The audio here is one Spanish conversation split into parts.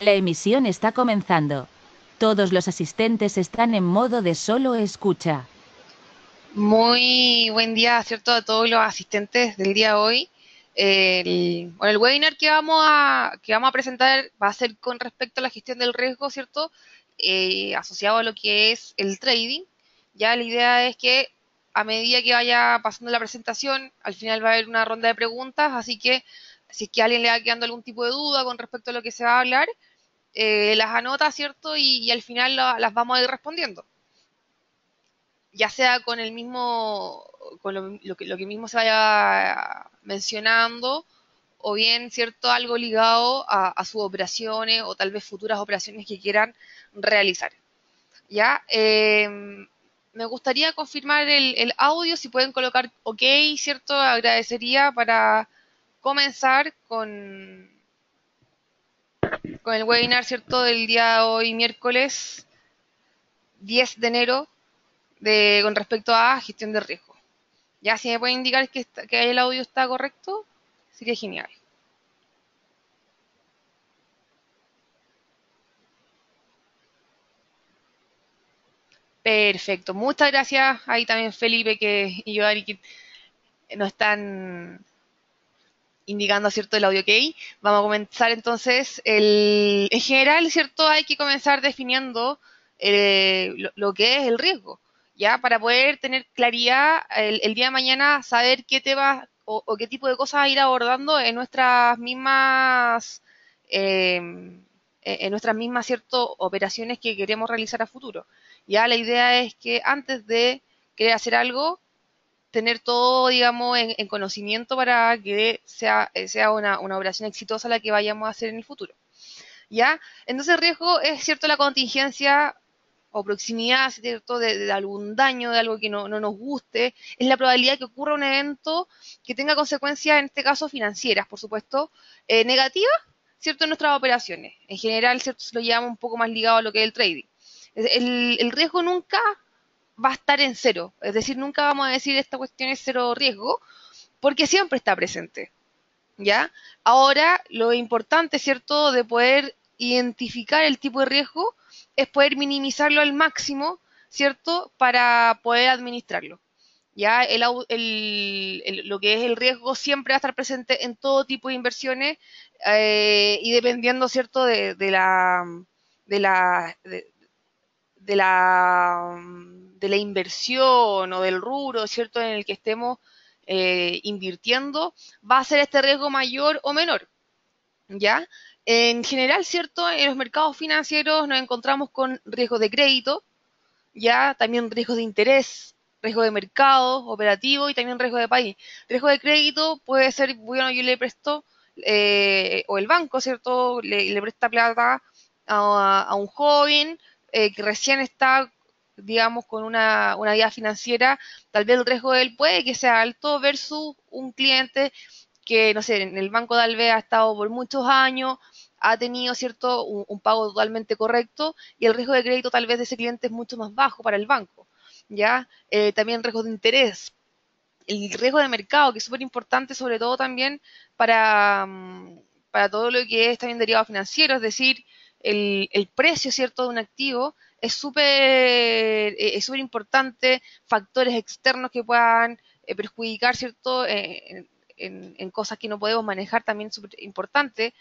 La emisión está comenzando. Todos los asistentes están en modo de solo escucha. Muy buen día, ¿cierto? A todos los asistentes del día de hoy. El, bueno, el webinar que vamos, a, que vamos a presentar va a ser con respecto a la gestión del riesgo, ¿cierto? Eh, asociado a lo que es el trading. Ya la idea es que a medida que vaya pasando la presentación, al final va a haber una ronda de preguntas, así que si es que a alguien le va quedando algún tipo de duda con respecto a lo que se va a hablar, eh, las anota, ¿cierto? Y, al final las vamos a ir respondiendo. Ya sea con el mismo, con lo, que, lo que mismo se vaya mencionando, o bien, ¿cierto? Algo ligado a, sus operaciones o tal vez futuras operaciones que quieran realizar. ¿Ya? Em, me gustaría confirmar el, el, audio, si pueden colocar OK, ¿cierto? Agradecería para comenzar con, con el webinar, ¿cierto? Del día hoy, miércoles 10 de enero, de, con respecto a gestión de riesgo. Ya, si me pueden indicar que, que el audio está correcto, sería genial. Perfecto, muchas gracias. Ahí también Felipe que, y yo, Ari, que nos están indicando, ¿cierto?, el audio que Vamos a comenzar entonces, el, en general, ¿cierto?, hay que comenzar definiendo eh, lo, que es el riesgo, ¿ya? Para poder tener claridad el, día de mañana, saber qué tema o, o, qué tipo de cosas ir abordando en nuestras mismas, em, e, en nuestras mismas, ¿cierto?, operaciones que queremos realizar a futuro. Ya la idea es que antes de querer hacer algo, tener todo, digamos, en, conocimiento para que sea, eh, sea una, operación exitosa la que vayamos a hacer en el futuro. ¿Ya? Entonces, riesgo es, ¿cierto?, la contingencia o proximidad, ¿cierto?, de, algún daño, de algo que no, nos guste, es la probabilidad que ocurra un evento que tenga consecuencias, en este caso, financieras, por supuesto, eh, negativas, ¿cierto?, en nuestras operaciones. En general, ¿cierto?, se lo llevamos un poco más ligado a lo que es el trading. El riesgo nunca va a estar en cero. Es decir, nunca vamos a decir esta cuestión es cero riesgo, porque siempre está presente. ¿Ya? Ahora, lo importante, ¿cierto?, de poder identificar el tipo de riesgo es poder minimizarlo al máximo, ¿cierto?, para poder administrarlo. Ya el, lo que es el riesgo siempre va a estar presente en todo tipo de inversiones eh, y dependiendo, ¿cierto?, de, la, de la, de la de la inversión o del rubro, ¿cierto?, en el que estemos eh, invirtiendo, va a ser este riesgo mayor o menor. ¿Ya? En general, ¿cierto? En los mercados financieros nos encontramos con riesgos de crédito, ya también riesgos de interés, riesgo de mercado operativo y también riesgo de país. Riesgo de crédito puede ser, bueno, yo le presto, eh, o el banco, ¿cierto? Le, presta plata a, un joven eh, que recién está digamos, con una, una guía financiera, tal vez el riesgo de él puede que sea alto versus un cliente que, no sé, en el banco tal vez ha estado por muchos años, ha tenido, ¿cierto?, un, pago totalmente correcto y el riesgo de crédito tal vez de ese cliente es mucho más bajo para el banco, ¿ya? Eh, también riesgo de interés. El riesgo de mercado, que es súper importante, sobre todo también para, mm, para todo lo que es también derivado financiero, es decir, el, el precio, ¿cierto?, de un activo es súper eh, es súper importante, factores externos que puedan eh, perjudicar, ¿cierto? Eh, en, cosas que no podemos manejar también súper importante.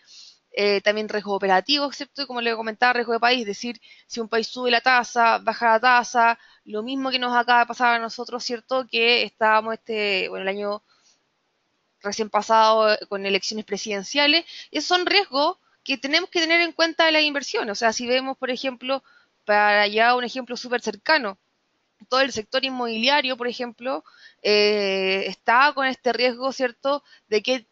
también riesgo operativo, ¿cierto? Como le comentaba, riesgo de país, es decir, si un país sube la tasa, baja la tasa, lo mismo que nos acaba de pasar a nosotros, ¿cierto? Que estábamos este, bueno, el año recién pasado con elecciones presidenciales, esos son riesgos que tenemos que tener en cuenta de las inversiones. O sea, si vemos, por ejemplo, para ya un ejemplo súper cercano, todo el sector inmobiliario, por ejemplo, eh, está con este riesgo, ¿cierto?, de que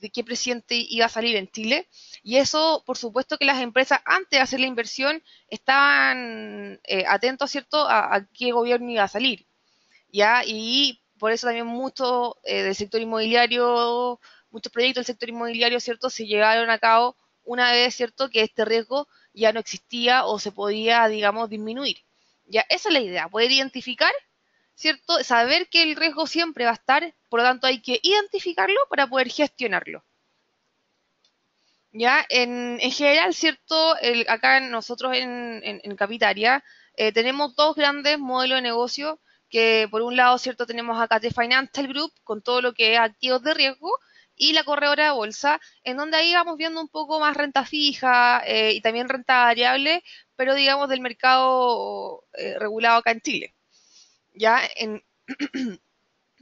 de qué presidente iba a salir en Chile. Y eso, por supuesto que las empresas, antes de hacer la inversión, estaban eh, atentos, ¿cierto?, a, qué gobierno iba a salir. ¿Ya? Y por eso también mucho eh, del sector inmobiliario, muchos proyectos del sector inmobiliario, ¿cierto?, se llevaron a cabo una vez, ¿cierto?, que este riesgo ya no existía o se podía, digamos, disminuir. Ya, esa es la idea, poder identificar, ¿cierto? Saber que el riesgo siempre va a estar, por lo tanto hay que identificarlo para poder gestionarlo. Ya, en, en general, ¿cierto? El, acá nosotros en, en, en Capitaria eh, tenemos dos grandes modelos de negocio que por un lado, ¿cierto? Tenemos acá The Financial Group con todo lo que es activos de riesgo y la corredora de bolsa, en donde ahí vamos viendo un poco más renta fija eh, y también renta variable, pero digamos del mercado eh, regulado acá en Chile. Ya en,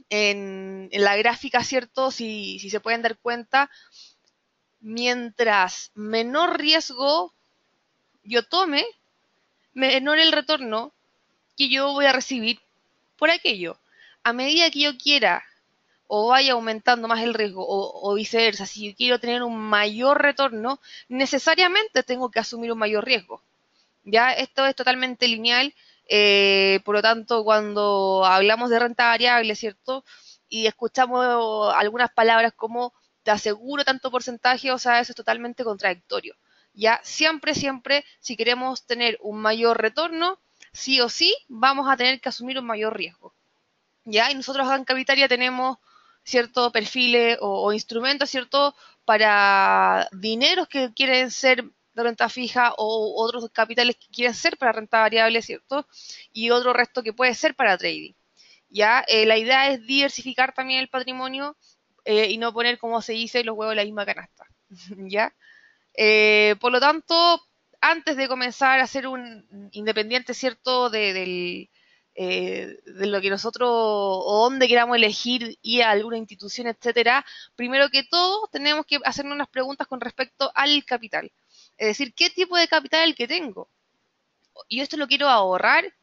en, en, la gráfica, ¿cierto? Si, si se pueden dar cuenta, mientras menor riesgo yo tome, menor el retorno que yo voy a recibir por aquello. A medida que yo quiera o vaya aumentando más el riesgo o, o, viceversa, si quiero tener un mayor retorno, necesariamente tengo que asumir un mayor riesgo. Ya esto es totalmente lineal, eh, por lo tanto, cuando hablamos de renta variable, ¿cierto? Y escuchamos algunas palabras como te aseguro tanto porcentaje, o sea, eso es totalmente contradictorio. Ya siempre, siempre, si queremos tener un mayor retorno, sí o sí, vamos a tener que asumir un mayor riesgo. Ya, y nosotros en Capitaria tenemos ciertos perfiles o, o, instrumentos, ¿cierto? Para dineros que quieren ser de renta fija o otros capitales que quieren ser para renta variable, ¿cierto? Y otro resto que puede ser para trading. Ya, eh, la idea es diversificar también el patrimonio eh, y no poner, como se dice, los huevos en la misma canasta. ¿Ya? Eh, por lo tanto, antes de comenzar a ser un independiente, ¿cierto? De, del, eh, de lo que nosotros o dónde queramos elegir ir a alguna institución, etcétera, primero que todo tenemos que hacernos unas preguntas con respecto al capital. Es decir, ¿qué tipo de capital es el que tengo? Yo esto lo quiero ahorrar,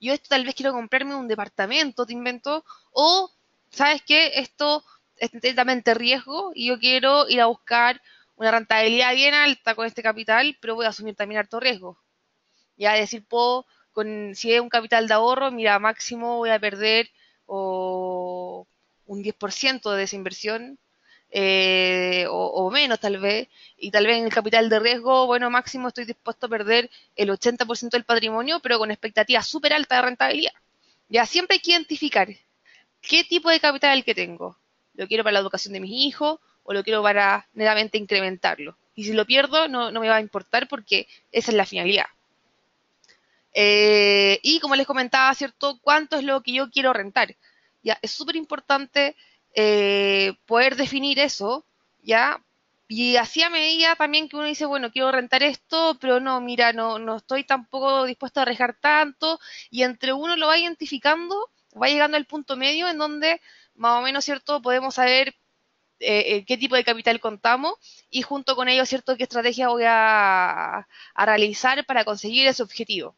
yo esto tal vez quiero comprarme un departamento, te invento, o, ¿sabes qué? Esto es netamente riesgo y yo quiero ir a buscar una rentabilidad bien alta con este capital, pero voy a asumir también harto riesgo. Ya, es decir, puedo, con, si es un capital de ahorro, mira, máximo voy a perder o un 10% de esa inversión, eh, o, menos tal vez, y tal vez en el capital de riesgo, bueno, máximo estoy dispuesto a perder el 80% del patrimonio, pero con expectativa súper alta de rentabilidad. Ya siempre hay que identificar qué tipo de capital el que tengo. ¿Lo quiero para la educación de mis hijos o lo quiero para netamente incrementarlo? Y si lo pierdo, no, no me va a importar porque esa es la finalidad. Eh, y como les comentaba, ¿cierto? ¿Cuánto es lo que yo quiero rentar? Ya, es súper importante eh, poder definir eso, ¿ya? Y así a medida también que uno dice, bueno, quiero rentar esto, pero no, mira, no, no estoy tampoco dispuesto a arriesgar tanto, y entre uno lo va identificando, va llegando al punto medio en donde más o menos, ¿cierto? Podemos saber eh, qué tipo de capital contamos y junto con ello, ¿cierto? ¿Qué estrategia voy a realizar para conseguir ese objetivo?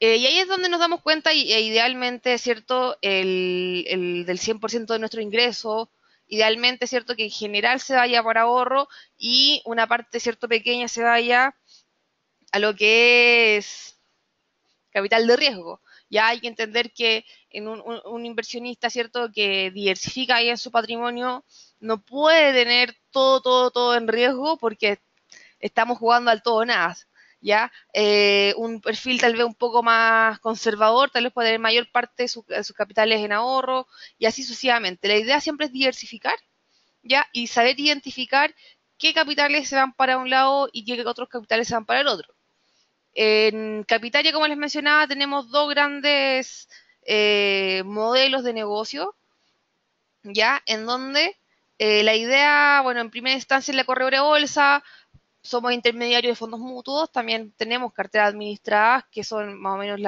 Eh, y ahí es donde nos damos cuenta, y, e idealmente, ¿cierto? El, el del 100% de nuestro ingreso, idealmente, ¿cierto? Que en general se vaya por ahorro y una parte, ¿cierto? Pequeña se vaya a lo que es capital de riesgo. Ya hay que entender que en un, un, un inversionista, ¿cierto? Que diversifica ahí en su patrimonio, no puede tener todo, todo, todo en riesgo porque estamos jugando al todo o nada. ¿Ya? Eh, un perfil tal vez un poco más conservador, tal vez puede tener mayor parte de, su, de, sus capitales en ahorro y así sucesivamente. La idea siempre es diversificar, ¿ya? Y saber identificar qué capitales se van para un lado y qué otros capitales se van para el otro. En Capitalia, como les mencionaba, tenemos dos grandes eh, modelos de negocio, ¿ya? En donde eh, la idea, bueno, en primera instancia es la corredora de bolsa, somos intermediarios de fondos mutuos, también tenemos carteras administradas, que son más o menos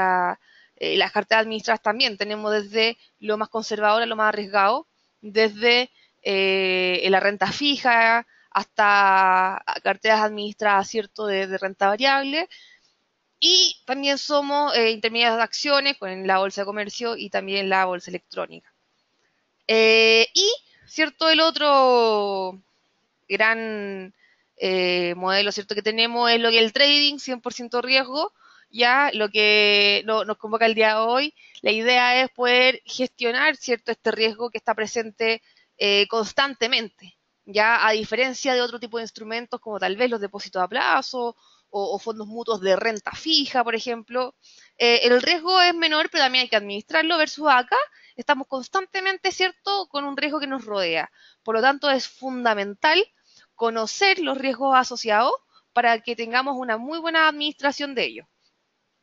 eh, las carteras administradas también. Tenemos desde lo más conservador a lo más arriesgado, desde eh, la renta fija hasta carteras administradas, ¿cierto?, de, renta variable. Y también somos eh, intermediarios de acciones con la bolsa de comercio y también la bolsa electrónica. Y, ¿cierto?, el otro gran eh, modelo cierto que tenemos es lo que el trading, 100% riesgo, ya lo que no, nos convoca el día de hoy. La idea es poder gestionar cierto este riesgo que está presente eh, constantemente, ya a diferencia de otro tipo de instrumentos como tal vez los depósitos a plazo o, o fondos mutuos de renta fija, por ejemplo. Eh, el riesgo es menor, pero también hay que administrarlo versus acá estamos constantemente, ¿cierto?, con un riesgo que nos rodea. Por lo tanto, es fundamental conocer los riesgos asociados para que tengamos una muy buena administración de ellos.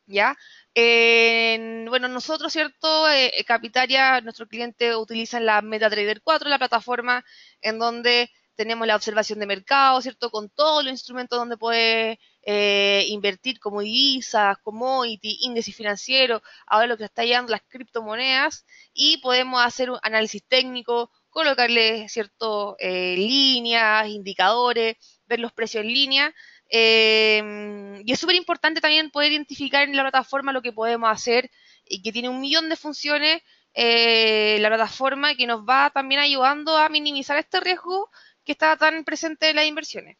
¿Ya? bueno, nosotros, ¿cierto? Eh, Capitaria, nuestro cliente utiliza la MetaTrader 4, la plataforma en donde tenemos la observación de mercado, ¿cierto? Con todos los instrumentos donde puede eh, invertir como divisas, commodity, índices financieros, ahora lo que está llegando las criptomonedas y podemos hacer un análisis técnico, colocarle cierto eh, líneas, indicadores, ver los precios en línea. Em, y es súper importante también poder identificar en la plataforma lo que podemos hacer y que tiene un millón de funciones eh, la plataforma que nos va también ayudando a minimizar este riesgo que está tan presente en las inversiones.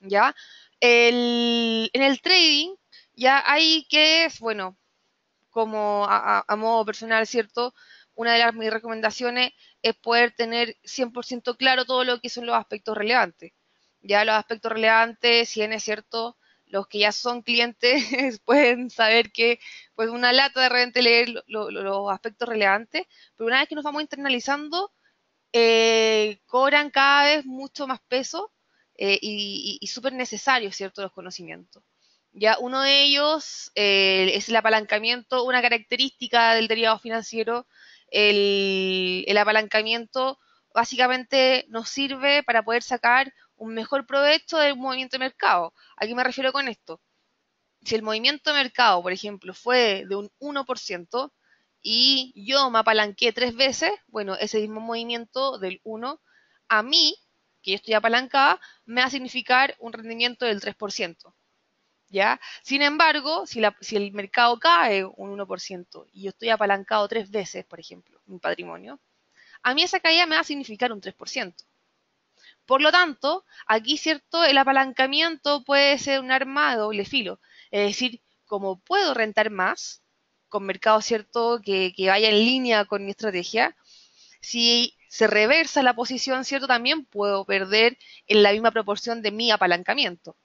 ¿Ya? en el trading ya hay que, bueno, como a, modo personal, ¿cierto? Una de las mis recomendaciones es poder tener 100% claro todo lo que son los aspectos relevantes. Ya los aspectos relevantes, si es cierto, los que ya son clientes pueden saber que pues una lata de repente leer los aspectos relevantes, pero una vez que nos vamos internalizando, eh, cobran cada vez mucho más peso eh, y, súper necesarios, ¿cierto?, los conocimientos. Ya uno de ellos eh, es el apalancamiento, una característica del derivado financiero. El, apalancamiento básicamente nos sirve para poder sacar un mejor provecho del movimiento de mercado. ¿A qué me refiero con esto? Si el movimiento de mercado, por ejemplo, fue de un 1%, y yo me apalanqué tres veces, bueno, ese mismo movimiento del 1 a mí, que yo estoy apalancada, me va a significar un rendimiento del 3%. ¿Ya? Sin embargo, si, el mercado cae un 1% y yo estoy apalancado tres veces, por ejemplo, mi patrimonio, a mí esa caída me va a significar un 3%. Por lo tanto, aquí, ¿cierto? El apalancamiento puede ser un arma de doble filo. Es decir, como puedo rentar más, con mercado cierto que, vaya en línea con mi estrategia. Si se reversa la posición, ¿cierto? También puedo perder en la misma proporción de mi apalancamiento.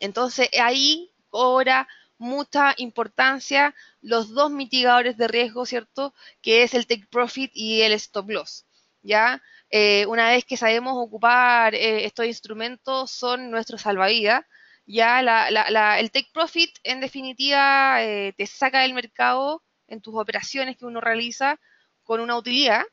Entonces ahí cobra mucha importancia los dos mitigadores de riesgo, ¿cierto? Que es el take profit y el stop loss. ¿Ya? Eh, una vez que sabemos ocupar eh, estos instrumentos, son nuestros salvavidas ya el take profit en definitiva eh, te saca del mercado en tus operaciones que uno realiza con una utilidad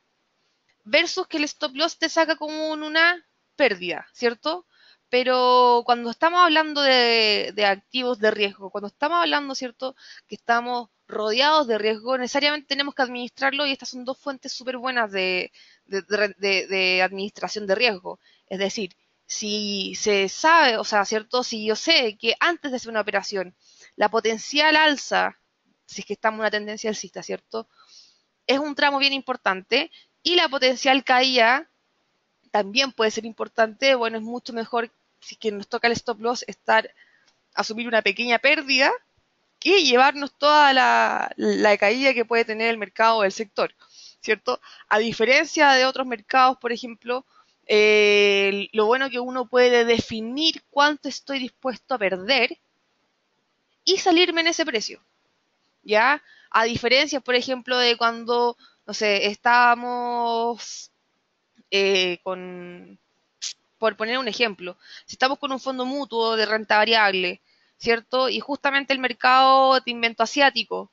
versus que el stop loss te saca como una pérdida, ¿cierto? Pero cuando estamos hablando de, activos de riesgo, cuando estamos hablando, ¿cierto? Que estamos rodeados de riesgo, necesariamente tenemos que administrarlo y estas son dos fuentes súper buenas de, de administración de riesgo. Es decir, si se sabe, o sea, ¿cierto? Si yo sé que antes de hacer una operación, la potencial alza, si es que estamos en una tendencia alcista, ¿cierto? Es un tramo bien importante y la potencial caída también puede ser importante, bueno, es mucho mejor si que nos toca el stop loss estar, asumir una pequeña pérdida que llevarnos toda la, caída que puede tener el mercado o el sector, ¿cierto? A diferencia de otros mercados, por ejemplo, eh, lo bueno que uno puede definir cuánto estoy dispuesto a perder y salirme en ese precio. ¿Ya? A diferencia, por ejemplo, de cuando, no sé, estábamos eh, con, por poner un ejemplo, si estamos con un fondo mutuo de renta variable, ¿cierto? Y justamente el mercado de invento asiático,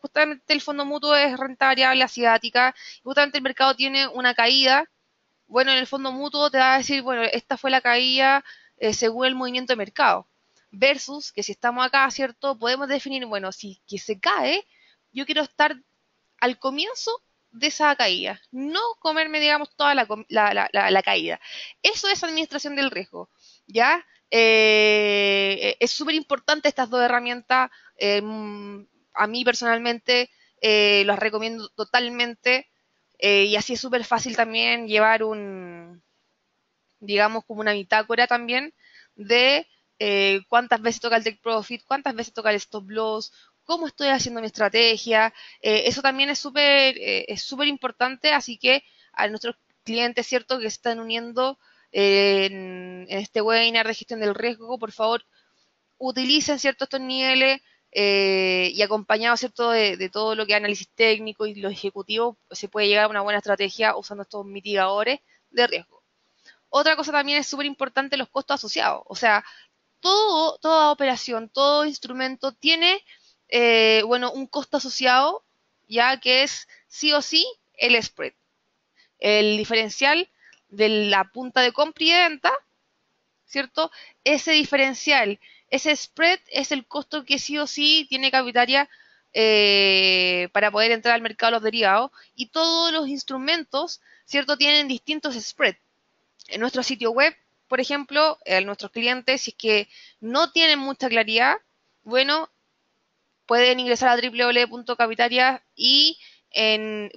justamente el fondo mutuo es renta variable asiática, y justamente el mercado tiene una caída, bueno, en el fondo mutuo te va a decir, bueno, esta fue la caída eh, según el movimiento de mercado. Versus que si estamos acá, ¿cierto? Podemos definir, bueno, si que se cae, yo quiero estar al comienzo de esa caída, no comerme, digamos, toda la, caída. Eso es administración del riesgo, ¿ya? Eh, es súper importante estas dos herramientas. Em, a mí personalmente eh, las recomiendo totalmente. Eh, y así es súper fácil también llevar un, digamos, como una bitácora también de eh, cuántas veces toca el take profit, cuántas veces toca el stop loss, cómo estoy haciendo mi estrategia. Eh, eso también es súper es súper importante, así que a nuestros clientes, ¿cierto?, que se están uniendo en, en, este webinar de gestión del riesgo, por favor, utilicen, ¿cierto?, estos niveles eh, y acompañado ¿cierto? De, todo lo que es análisis técnico y los ejecutivos, se puede llegar a una buena estrategia usando estos mitigadores de riesgo. Otra cosa también es súper importante los costos asociados. O sea, todo, toda operación, todo instrumento tiene, eh, bueno, un costo asociado, ya que es sí o sí el spread. El diferencial de la punta de compra y de venta, ¿cierto? Ese diferencial, ese spread es el costo que sí o sí tiene Capitaria eh, para poder entrar al mercado de los derivados y todos los instrumentos, ¿cierto? Tienen distintos spreads. En nuestro sitio web, por ejemplo, a nuestros clientes, si es que no tienen mucha claridad, bueno, pueden ingresar a www.capitaria y en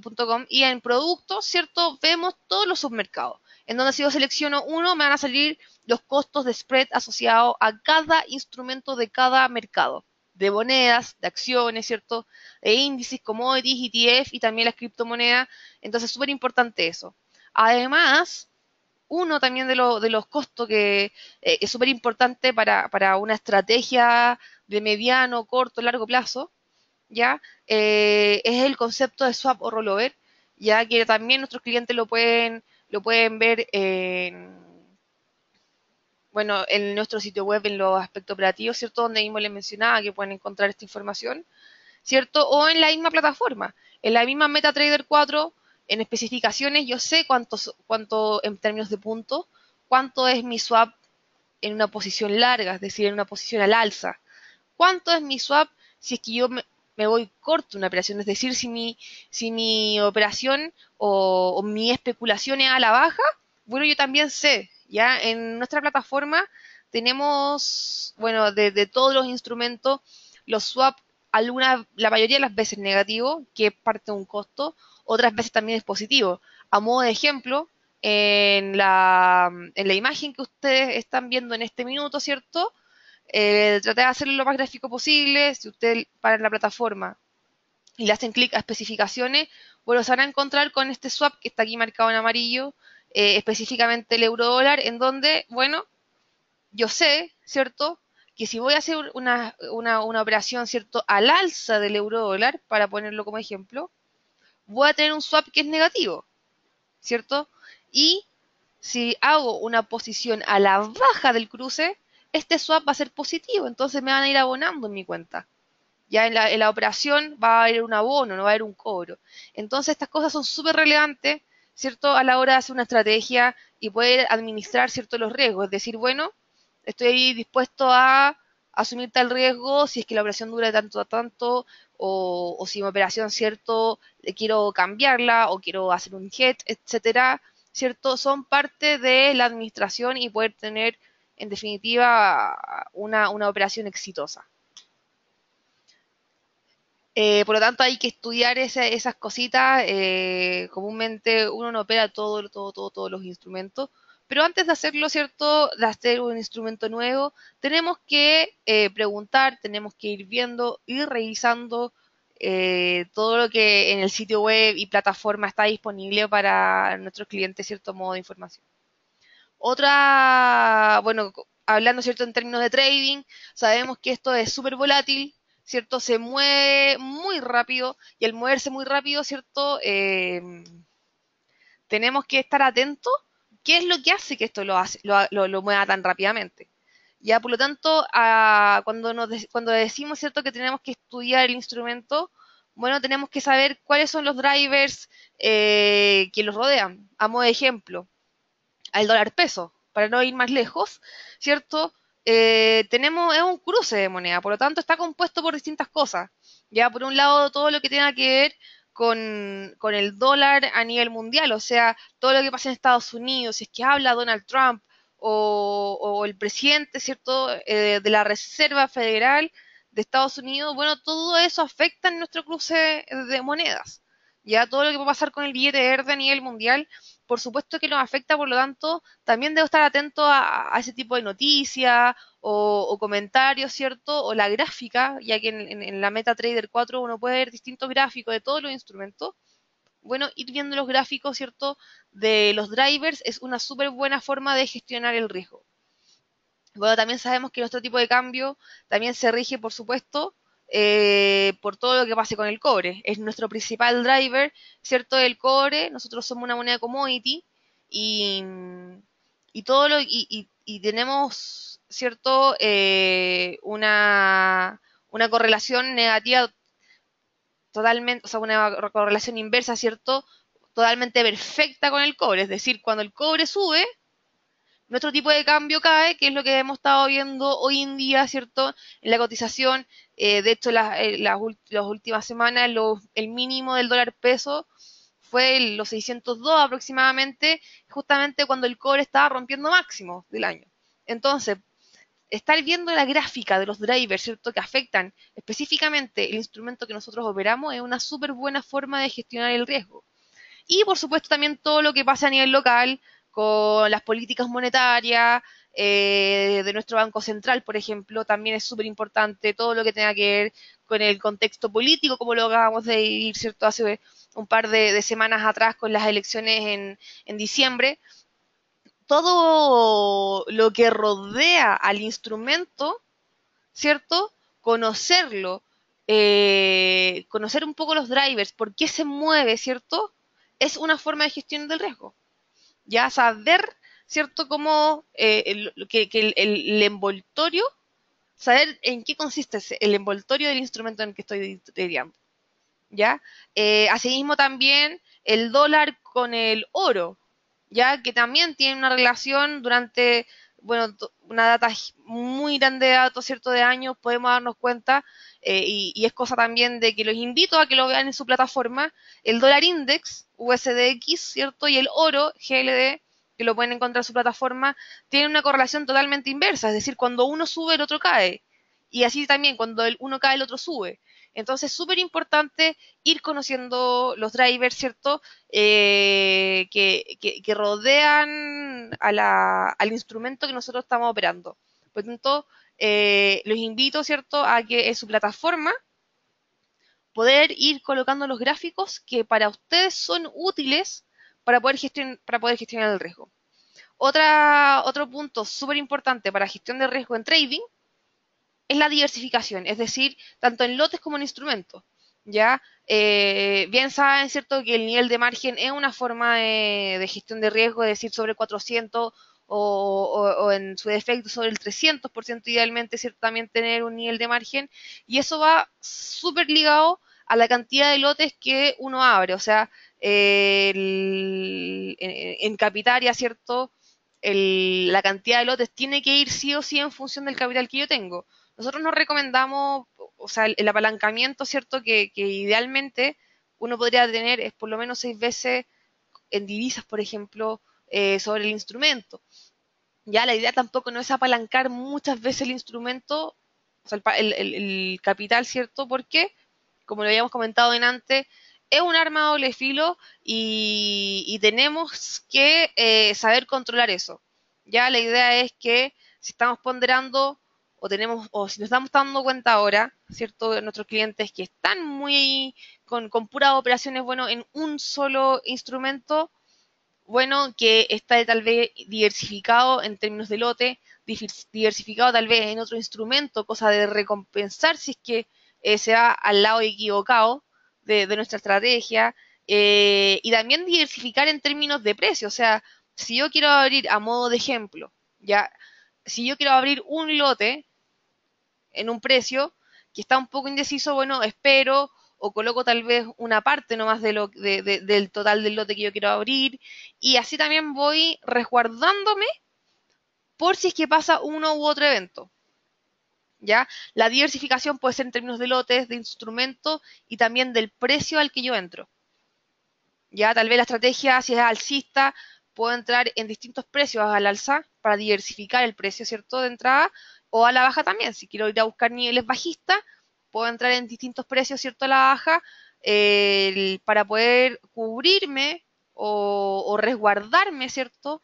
productos, ¿cierto? Vemos todos los submercados. En donde si yo selecciono uno, me van a salir los costos de spread asociados a cada instrumento de cada mercado de monedas, de acciones, ¿cierto? De índices, commodities, ETF y también las criptomonedas. Entonces, súper importante eso. Además, uno también de, de los costos que eh, es súper importante para, una estrategia de mediano, corto, largo plazo, ¿ya? Eh, es el concepto de swap o rollover, ya que también nuestros clientes lo pueden, lo pueden ver en bueno, en nuestro sitio web, en los aspectos operativos, ¿cierto? Donde mismo les mencionaba que pueden encontrar esta información, ¿cierto? O en la misma plataforma, en la misma MetaTrader 4, en especificaciones, yo sé cuánto, cuánto en términos de puntos, cuánto es mi swap en una posición larga, es decir, en una posición al alza. ¿Cuánto es mi swap si es que yo me, voy corto una operación? Es decir, si mi, si mi operación o, mi especulación es a la baja, bueno, yo también sé ¿ya? En nuestra plataforma tenemos, bueno, de, todos los instrumentos, los swap, alguna, la mayoría de las veces negativo, que es parte de un costo, otras veces también es positivo. A modo de ejemplo, en la, en la imagen que ustedes están viendo en este minuto, ¿cierto? Eh, traté de hacerlo lo más gráfico posible. Si ustedes para la plataforma y le hacen clic a especificaciones, bueno, se van a encontrar con este swap que está aquí marcado en amarillo, eh, específicamente el euro dólar, en donde, bueno, yo sé, ¿cierto? Que si voy a hacer una, operación, ¿cierto? Al alza del euro dólar, para ponerlo como ejemplo, voy a tener un swap que es negativo, ¿cierto? Y si hago una posición a la baja del cruce, este swap va a ser positivo, entonces me van a ir abonando en mi cuenta. Ya en la, operación va a haber un abono, no va a haber un cobro. Entonces estas cosas son súper relevantes ¿cierto? A la hora de hacer una estrategia y poder administrar, ¿cierto? Los riesgos. Es decir, bueno, estoy dispuesto a asumir tal riesgo si es que la operación dura tanto a tanto o, si mi operación, ¿cierto? Quiero cambiarla o quiero hacer un jet, etcétera, ¿cierto? Son parte de la administración y poder tener, en definitiva, una operación exitosa. Eh, por lo tanto, hay que estudiar esas cositas. Eh, comúnmente uno no opera todo, todo, todo, todos los instrumentos. Pero antes de hacerlo, ¿cierto? De hacer un instrumento nuevo, tenemos que eh, preguntar, tenemos que ir viendo, ir revisando todo lo que en el sitio web y plataforma está disponible para nuestros clientes, cierto modo de información. Otra, bueno, hablando, ¿cierto? En términos de trading, sabemos que esto es súper volátil, ¿cierto? Se mueve muy rápido y al moverse muy rápido, ¿cierto? Em, tenemos que estar atentos. ¿Qué es lo que hace que esto lo, hace, lo, mueva tan rápidamente? Ya, por lo tanto, cuando, nos cuando decimos, ¿cierto?, que tenemos que estudiar el instrumento, bueno, tenemos que saber cuáles son los drivers eh, que los rodean. A modo de ejemplo, al dólar peso, para no ir más lejos, ¿cierto? Eh, tenemos, es un cruce de moneda, por lo tanto está compuesto por distintas cosas. Ya, por un lado, todo lo que tenga que ver con, el dólar a nivel mundial, o sea, todo lo que pasa en Estados Unidos, si es que habla Donald Trump o, el presidente, ¿cierto?, eh, de la Reserva Federal de Estados Unidos, bueno, todo eso afecta en nuestro cruce de monedas. Ya, todo lo que va a pasar con el billete verde a nivel mundial por supuesto que nos afecta, por lo tanto, también debo estar atento a, ese tipo de noticias o, comentarios, ¿cierto? O la gráfica, ya que en, la MetaTrader 4 uno puede ver distintos gráficos de todos los instrumentos. Bueno, ir viendo los gráficos, ¿cierto? De los drivers es una súper buena forma de gestionar el riesgo. Bueno, también sabemos que nuestro tipo de cambio también se rige, por supuesto, eh, por todo lo que pase con el cobre. Es nuestro principal driver, ¿cierto? El cobre, nosotros somos una moneda commodity y, y todo lo, y, y, tenemos, ¿cierto? Eh, una, una correlación negativa totalmente, o sea, una correlación inversa, ¿cierto? Totalmente perfecta con el cobre. Es decir, cuando el cobre sube, nuestro tipo de cambio cae, que es lo que hemos estado viendo hoy en día, ¿cierto? En la cotización, eh, de hecho, eh, las, últimas semanas, el mínimo del dólar peso fue los 602 aproximadamente, justamente cuando el cobre estaba rompiendo máximo del año. Entonces, estar viendo la gráfica de los drivers, ¿cierto? Que afectan específicamente el instrumento que nosotros operamos es una súper buena forma de gestionar el riesgo. Y por supuesto también todo lo que pasa a nivel local, con las políticas monetarias eh, de nuestro Banco Central, por ejemplo, también es súper importante todo lo que tenga que ver con el contexto político, como lo acabamos de vivir, ¿cierto? Hace un par de, semanas atrás con las elecciones en, diciembre. Todo lo que rodea al instrumento, ¿cierto? Conocerlo, eh, conocer un poco los drivers, por qué se mueve, ¿cierto? Es una forma de gestión del riesgo ya saber, ¿cierto? Cómo eh, el, que, el, envoltorio, saber en qué consiste el envoltorio del instrumento en el que estoy tradeando, ¿ya? Eh, asimismo también el dólar con el oro, ¿ya? Que también tiene una relación durante, bueno, una data muy grande de datos, ¿cierto? De años, podemos darnos cuenta, eh, y, y, es cosa también de que los invito a que lo vean en su plataforma, el dólar index, USDX, ¿cierto? Y el oro, GLD, que lo pueden encontrar en su plataforma, tiene una correlación totalmente inversa, es decir, cuando uno sube, el otro cae. Y así también, cuando el uno cae, el otro sube. Entonces, súper importante ir conociendo los drivers, ¿cierto? Eh, que, que, rodean a la, al instrumento que nosotros estamos operando. Por lo tanto, eh, los invito, ¿cierto?, a que en su plataforma poder ir colocando los gráficos que para ustedes son útiles para poder, para poder gestionar el riesgo. Otra, otro punto súper importante para gestión de riesgo en trading es la diversificación, es decir, tanto en lotes como en instrumentos. ¿ya? Eh, bien saben, ¿cierto?, que el nivel de margen es una forma de, gestión de riesgo, es decir, sobre 400 o, en su defecto sobre el 300% idealmente, ¿cierto? También tener un nivel de margen y eso va súper ligado a la cantidad de lotes que uno abre, o sea, en, en, Capitaria, ¿cierto? la cantidad de lotes tiene que ir sí o sí en función del capital que yo tengo. Nosotros nos recomendamos, o sea, el, apalancamiento, ¿cierto? Que, idealmente uno podría tener es por lo menos seis veces en divisas, por ejemplo, eh, sobre el instrumento. Ya la idea tampoco no es apalancar muchas veces el instrumento, o sea, el, capital, ¿cierto? Porque, como lo habíamos comentado en antes, es un arma doble filo y, tenemos que eh, saber controlar eso. Ya la idea es que si estamos ponderando o tenemos o si nos estamos dando cuenta ahora, ¿cierto? De nuestros clientes que están muy con, con puras operaciones, bueno, en un solo instrumento, bueno, que está tal vez diversificado en términos de lote, diversificado tal vez en otro instrumento, cosa de recompensar si es que eh, se va al lado equivocado de, nuestra estrategia, eh, y también diversificar en términos de precio, o sea, si yo quiero abrir a modo de ejemplo, ya, si yo quiero abrir un lote en un precio que está un poco indeciso, bueno, espero o coloco tal vez una parte nomás de lo, del total del lote que yo quiero abrir y así también voy resguardándome por si es que pasa uno u otro evento. ¿Ya? La diversificación puede ser en términos de lotes, de instrumentos y también del precio al que yo entro. Ya, tal vez la estrategia, si es alcista, puedo entrar en distintos precios al alza para diversificar el precio, ¿cierto? De entrada, o a la baja también. Si quiero ir a buscar niveles bajistas, puedo entrar en distintos precios, ¿cierto? A la baja, para poder cubrirme o, resguardarme, ¿cierto?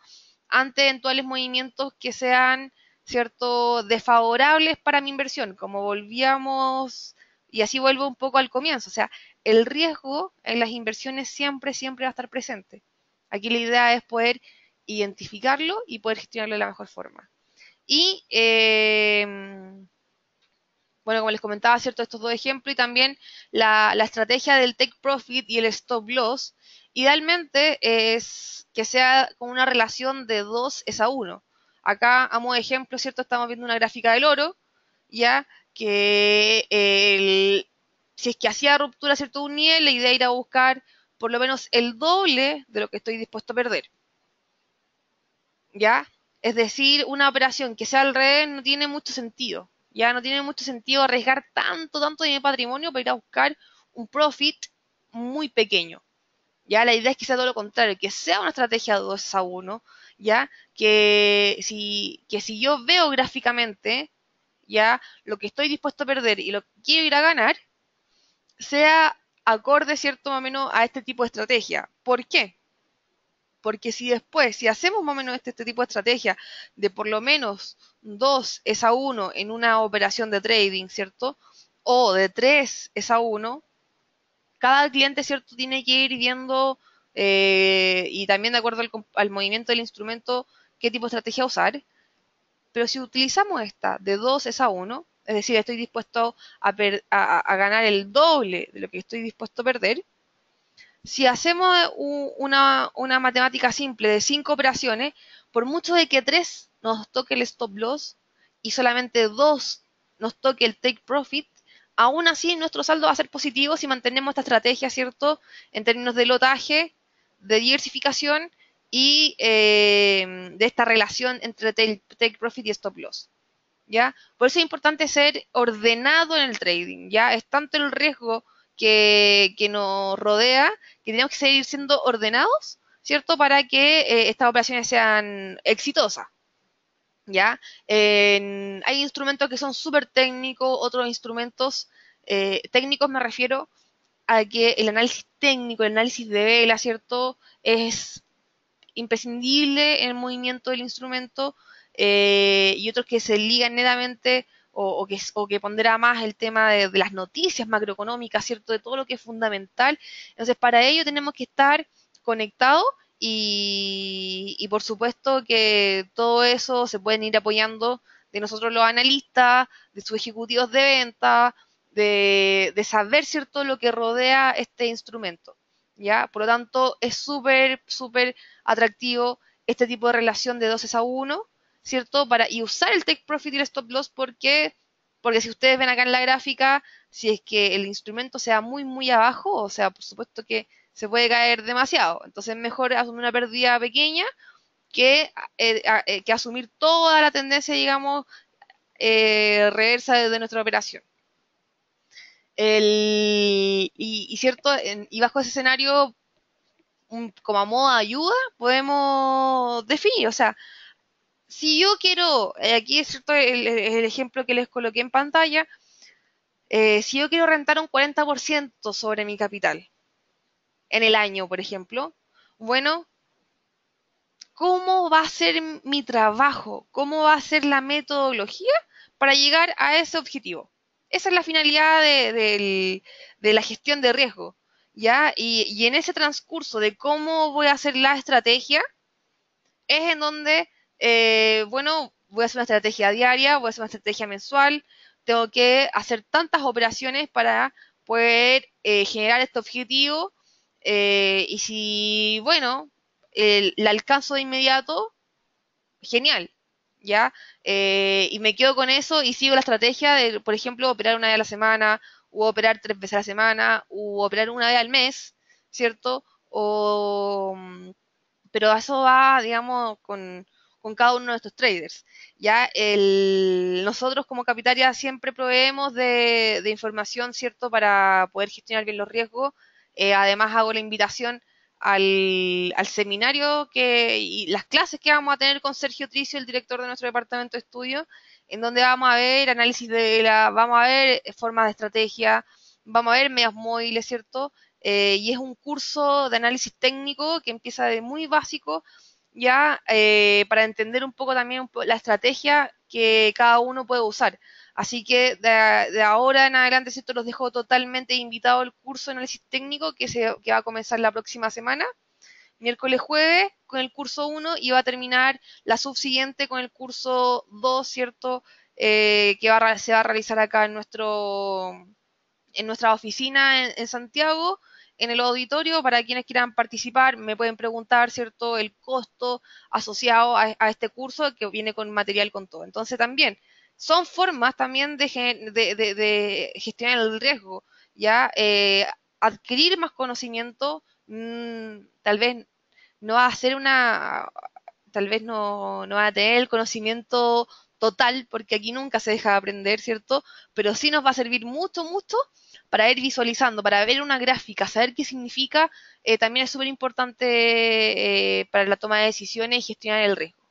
Ante eventuales movimientos que sean, ¿cierto? Desfavorables para mi inversión, como volvíamos, y así vuelvo un poco al comienzo, o sea, el riesgo en las inversiones siempre, siempre va a estar presente. Aquí la idea es poder identificarlo y poder gestionarlo de la mejor forma. Y eh, bueno, como les comentaba, ¿cierto? Estos dos ejemplos y también la, estrategia del take profit y el stop loss. Idealmente es que sea con una relación de 2 es a 1. Acá, a modo de ejemplo, ¿cierto? Estamos viendo una gráfica del oro, ya que si es que hacía ruptura cierto un nivel, la idea era buscar por lo menos el doble de lo que estoy dispuesto a perder. ¿Ya? Es decir, una operación que sea al revés no tiene mucho sentido. Ya no tiene mucho sentido arriesgar tanto, tanto de mi patrimonio para ir a buscar un profit muy pequeño. Ya la idea es que sea todo lo contrario, que sea una estrategia 2 a 1, ya que si, que si yo veo gráficamente ya lo que estoy dispuesto a perder y lo que quiero ir a ganar, sea acorde, cierto, más o menos a este tipo de estrategia. ¿Por qué? Porque si después, si hacemos más o menos este, este tipo de estrategia de por lo menos 2 es a 1 en una operación de trading, ¿cierto? O de 3 es a 1, cada cliente, ¿cierto? Tiene que ir viendo eh, y también de acuerdo al, movimiento del instrumento qué tipo de estrategia usar. Pero si utilizamos esta de 2 es a 1, es decir, estoy dispuesto a, a, ganar el doble de lo que estoy dispuesto a perder, si hacemos una, una matemática simple de 5 operaciones, por mucho de que 3 nos toque el stop loss y solamente 2 nos toque el take profit, aún así nuestro saldo va a ser positivo si mantenemos esta estrategia, ¿cierto? En términos de lotaje, de diversificación y eh, de esta relación entre take profit y stop loss. ¿Ya? Por eso es importante ser ordenado en el trading, ¿ya? Es tanto el riesgo que, nos rodea que tenemos que seguir siendo ordenados, ¿cierto? Para que eh, estas operaciones sean exitosas. ¿Ya? hay instrumentos que son súper técnicos, otros instrumentos eh, técnicos me refiero a que el análisis técnico, el análisis de vela, ¿cierto? Es imprescindible en el movimiento del instrumento eh, y otros que se ligan netamente o, que, o que más el tema de, las noticias macroeconómicas, ¿cierto? De todo lo que es fundamental. Entonces, para ello tenemos que estar conectados y, y por supuesto que todo eso se pueden ir apoyando de nosotros los analistas, de sus ejecutivos de venta, de, saber, ¿cierto?, lo que rodea este instrumento. ¿Ya? Por lo tanto, es súper, súper atractivo este tipo de relación de 12 a 1, ¿cierto? Para, y usar el take profit y el stop loss porque, porque si ustedes ven acá en la gráfica, si es que el instrumento sea muy, muy abajo, o sea, por supuesto que se puede caer demasiado. Entonces es mejor asumir una pérdida pequeña que, eh, eh, que asumir toda la tendencia, digamos, eh, reversa de nuestra operación. El, y, cierto, y bajo ese escenario, como a modo de ayuda, podemos definir, o sea, si yo quiero, eh, aquí es cierto el, ejemplo que les coloqué en pantalla, eh, si yo quiero rentar un 40% sobre mi capital en el año, por ejemplo, bueno, ¿cómo va a ser mi trabajo? ¿Cómo va a ser la metodología para llegar a ese objetivo? Esa es la finalidad de, la gestión de riesgo, ¿ya? Y, en ese transcurso de cómo voy a hacer la estrategia, es en donde, eh, bueno, voy a hacer una estrategia diaria, voy a hacer una estrategia mensual, tengo que hacer tantas operaciones para poder eh, generar este objetivo. Eh, y si, bueno, el, la alcanzo de inmediato, genial, ¿ya? Eh, y me quedo con eso y sigo la estrategia de, por ejemplo, operar una vez a la semana, u operar tres veces a la semana, u operar una vez al mes, ¿cierto? O, mm, pero eso va, digamos, con, cada uno de estos traders. Ya nosotros como Capitaria siempre proveemos de, información, ¿cierto?, para poder gestionar bien los riesgos. Eh, además hago la invitación al, seminario que, y las clases que vamos a tener con Sergio Tricio, el director de nuestro departamento de estudio, en donde vamos a ver análisis de la, vamos a ver formas de estrategia, vamos a ver medios móviles, ¿cierto? Eh, y es un curso de análisis técnico que empieza de muy básico ya eh, para entender un poco también la estrategia que cada uno puede usar. Así que de, ahora en adelante, ¿cierto? Los dejo totalmente invitados al curso de análisis técnico que, se, va a comenzar la próxima semana, miércoles, jueves, con el curso 1 y va a terminar la subsiguiente con el curso 2, ¿cierto? Eh, que se va a realizar acá en, nuestro, en nuestra oficina en, Santiago en el auditorio para quienes quieran participar, me pueden preguntar, ¿cierto?, el costo asociado a, este curso que viene con material con todo. Entonces también son formas también de, de, gestionar el riesgo, ¿ya? Eh, adquirir más conocimiento, mm, tal vez no va a ser una, tal vez no, no va a tener el conocimiento total, porque aquí nunca se deja de aprender, ¿cierto? Pero sí nos va a servir mucho, mucho para ir visualizando, para ver una gráfica, saber qué significa, eh, también es súper importante eh, para la toma de decisiones y gestionar el riesgo.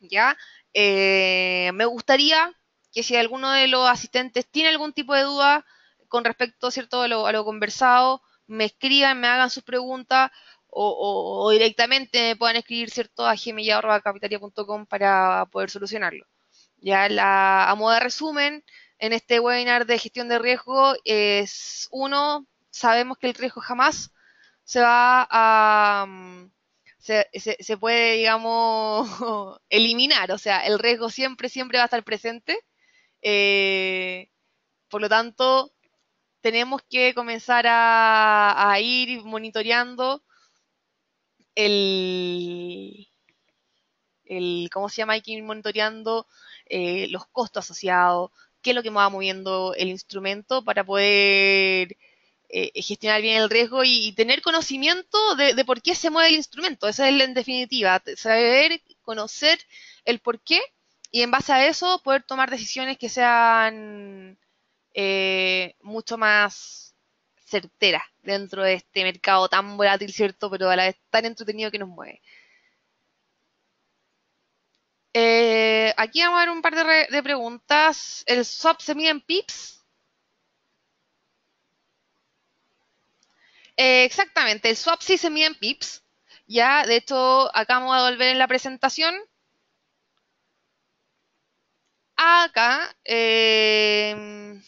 ¿Ya? Eh, me gustaría que si alguno de los asistentes tiene algún tipo de duda con respecto ¿cierto? A, lo, a lo conversado, me escriban, me hagan sus preguntas o, directamente me puedan escribir cierto a gmail.capitalia.com para poder solucionarlo. Ya la, a modo de resumen, en este webinar de gestión de riesgo es uno, sabemos que el riesgo jamás se va a mm, se, puede, digamos, eliminar. O sea, el riesgo siempre, siempre va a estar presente. Eh, por lo tanto, tenemos que comenzar a, a ir monitoreando el, el, ¿cómo se llama? Hay que ir monitoreando eh, los costos asociados, qué es lo que va moviendo el instrumento para poder eh, gestionar bien el riesgo y, tener conocimiento de, por qué se mueve el instrumento. Esa es en definitiva, saber, conocer el por qué y en base a eso poder tomar decisiones que sean eh, mucho más certera dentro de este mercado tan volátil, ¿cierto? Pero a la vez tan entretenido que nos mueve. Eh, aquí vamos a ver un par de, preguntas. ¿El swap se mide en pips? Eh, exactamente, el swap sí se mide en pips. Ya, de hecho, acá vamos a volver en la presentación. Acá, eh,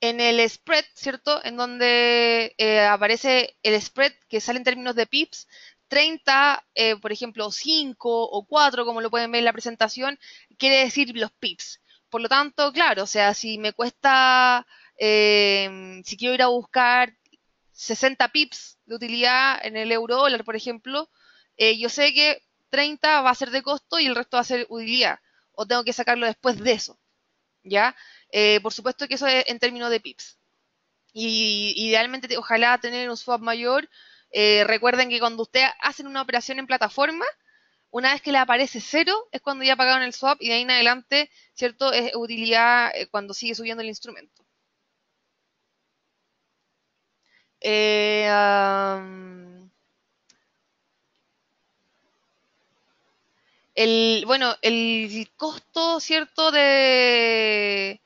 en el spread, ¿cierto? En donde eh, aparece el spread que sale en términos de pips, 30, eh, por ejemplo, 5 o 4, como lo pueden ver en la presentación, quiere decir los pips. Por lo tanto, claro, o sea, si me cuesta, em, si quiero ir a buscar 60 pips de utilidad en el euro dólar, por ejemplo, eh, yo sé que 30 va a ser de costo y el resto va a ser utilidad. O tengo que sacarlo después de eso. ¿Ya? Eh, por supuesto que eso es en términos de pips. Y idealmente, ojalá tener un swap mayor. Eh, recuerden que cuando ustedes hacen una operación en plataforma, una vez que le aparece cero, es cuando ya pagaron el swap y de ahí en adelante, ¿cierto? Es utilidad eh, cuando sigue subiendo el instrumento. el, bueno, el costo, ¿cierto? De,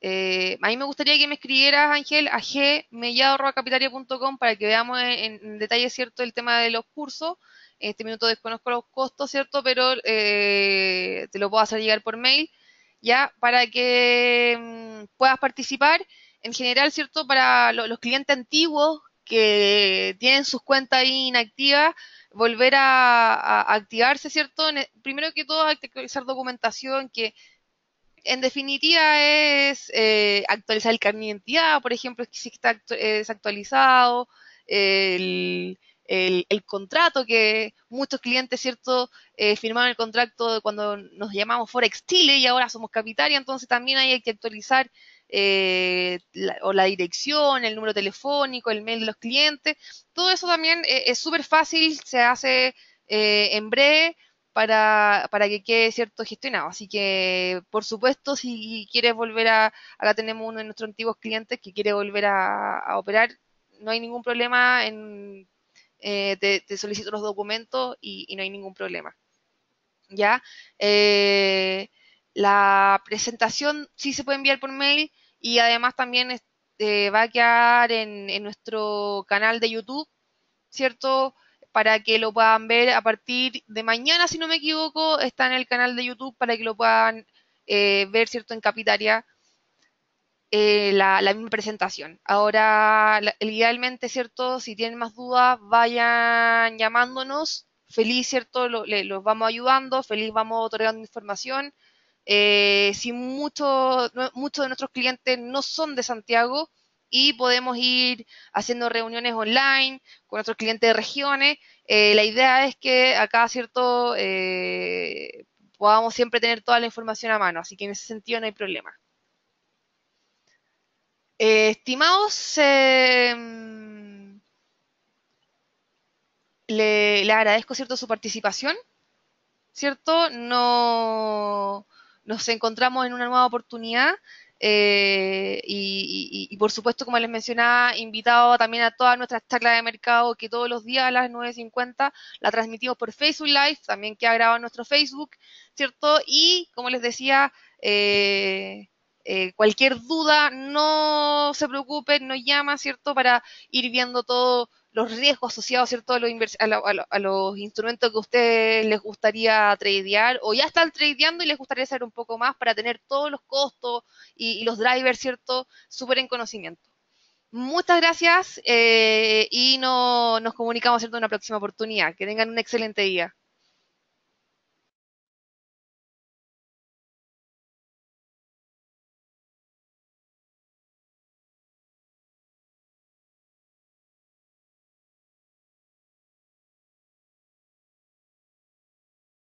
eh, a mí me gustaría que me escribieras, Ángel, a gmellado.capitaria.com para que veamos en, detalle, ¿cierto?, el tema de los cursos. En este minuto desconozco los costos, ¿cierto?, pero eh, te lo puedo hacer llegar por mail, ya, para que mm, puedas participar. En general, ¿cierto?, para los clientes antiguos que tienen sus cuentas inactivas, volver a, activarse, ¿cierto? Primero que todo hay que actualizar documentación que en definitiva es eh, actualizar el carnet de identidad, por ejemplo, si está desactualizado, el, el, contrato que muchos clientes, ¿cierto?, eh, firmaron el contrato cuando nos llamamos Forex Chile y ahora somos Capitaria, entonces también hay que actualizar eh, la, o la dirección, el número telefónico, el mail de los clientes, todo eso también es súper fácil, se hace en breve para, para que quede cierto gestionado. Así que, por supuesto, si quieres volver a, acá tenemos uno de nuestros antiguos clientes que quiere volver a, operar, no hay ningún problema en, eh, te, solicito los documentos y, no hay ningún problema. ¿Ya? Eh, la presentación sí se puede enviar por mail y además también este, va a quedar en, en nuestro canal de YouTube, ¿cierto? Para que lo puedan ver a partir de mañana, si no me equivoco, está en el canal de YouTube para que lo puedan eh, ver, ¿cierto? En Capitaria eh, la, misma presentación. Ahora, idealmente, ¿cierto? Si tienen más dudas, vayan llamándonos. Feliz, ¿cierto? los vamos ayudando, feliz vamos otorgando información. Eh, si muchos muchos de nuestros clientes no son de Santiago, y podemos ir haciendo reuniones online con nuestros clientes de regiones. Eh, la idea es que acá, ¿cierto? Eh, podamos siempre tener toda la información a mano, así que en ese sentido no hay problema. Eh, estimados, em, le, le, agradezco, ¿cierto?, su participación, ¿cierto? No, nos encontramos en una nueva oportunidad. Eh, y, por supuesto, como les mencionaba, invitado también a todas nuestras charlas de mercado que todos los días a las 9.50 la transmitimos por Facebook Live, también que ha grabado nuestro Facebook, ¿cierto? Y como les decía, eh, eh, cualquier duda, no se preocupen, nos llama, ¿cierto? Para ir viendo todo los riesgos asociados ¿cierto? A, los a, los instrumentos que a ustedes les gustaría tradear o ya están tradeando y les gustaría saber un poco más para tener todos los costos y, los drivers, ¿cierto? Súper en conocimiento. Muchas gracias eh, y no, nos comunicamos en una próxima oportunidad. Que tengan un excelente día.